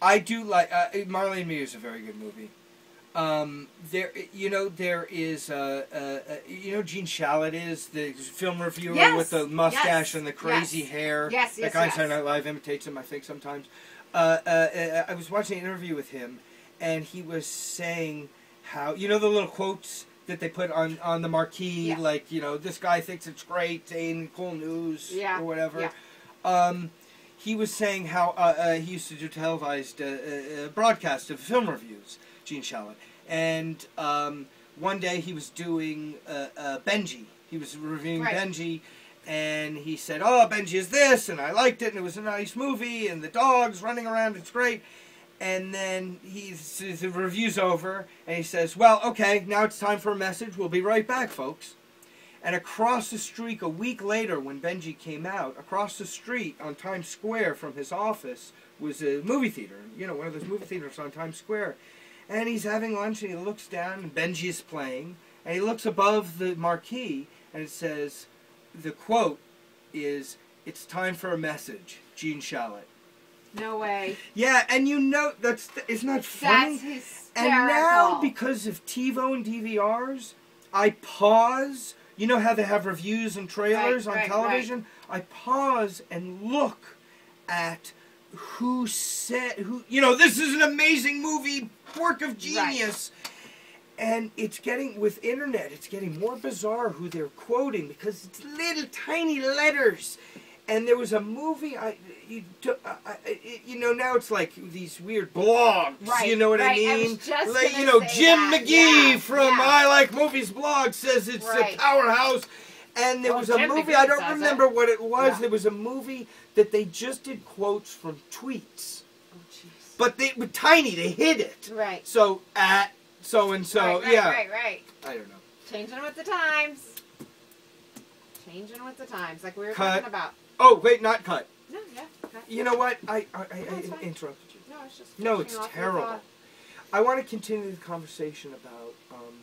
I do like uh, Marley and Me is a very good movie. Um, there, you know, there is, uh, uh, uh, you know, Gene Shalit is the film reviewer Yes, with the mustache yes, and the crazy yes. hair. Yes, yes, guy on yes. Night Live imitates him, I think, sometimes. Uh, uh, uh, I was watching an interview with him, and he was saying how you know the little quotes that they put on on the marquee, Yeah. like you know, this guy thinks it's great, saying cool news Yeah, or whatever. yeah. Um, he was saying how uh, uh, he used to do televised uh, uh, uh, broadcast of film reviews, Gene Shalit. And um, one day he was doing uh, uh, Benji. He was reviewing Right. Benji, and he said, "Oh, Benji is this," and I liked it, and it was a nice movie, and the dogs running around, it's great. And then he's the review's over, and he says, "Well, okay, now it's time for a message. We'll be right back, folks." And across the street, a week later, when Benji came out, across the street on Times Square from his office was a movie theater. You know, one of those movie theaters on Times Square. And he's having lunch, and he looks down, and Benji is playing, and he looks above the marquee, and it says, the quote is, "It's time for a message, Gene Shalit." No way. Yeah, and you know that's it's not funny? That's hysterical. And now, because of TiVo and DVRs, I pause. You know how they have reviews and trailers Right, on right, television? I pause and look at who said who. You know, this is an amazing movie, work of genius. And it's getting with internet, it's getting more bizarre who they're quoting because it's little tiny letters. And there was a movie I, you, I, I- you know, now it's like these weird blogs. Right, you know what I right, I mean? just like you know, Jim that, McGee yeah, from yeah. I Like Movies blog says it's Right. a powerhouse. And there Well, was a Jim movie McGee I don't says it. remember what it was. Yeah. There was a movie that they just did quotes from tweets, Oh, but they were tiny. They hid it. Right. So at so and so, yeah. Right, right. I don't know. Changing with the times. Changing with the times, like we were Cut. talking about. Oh wait, not cut. No, yeah. Okay. You know what? I I, I, No, I interrupted you. No, it's just. No, it's terrible. I want to continue the conversation about um,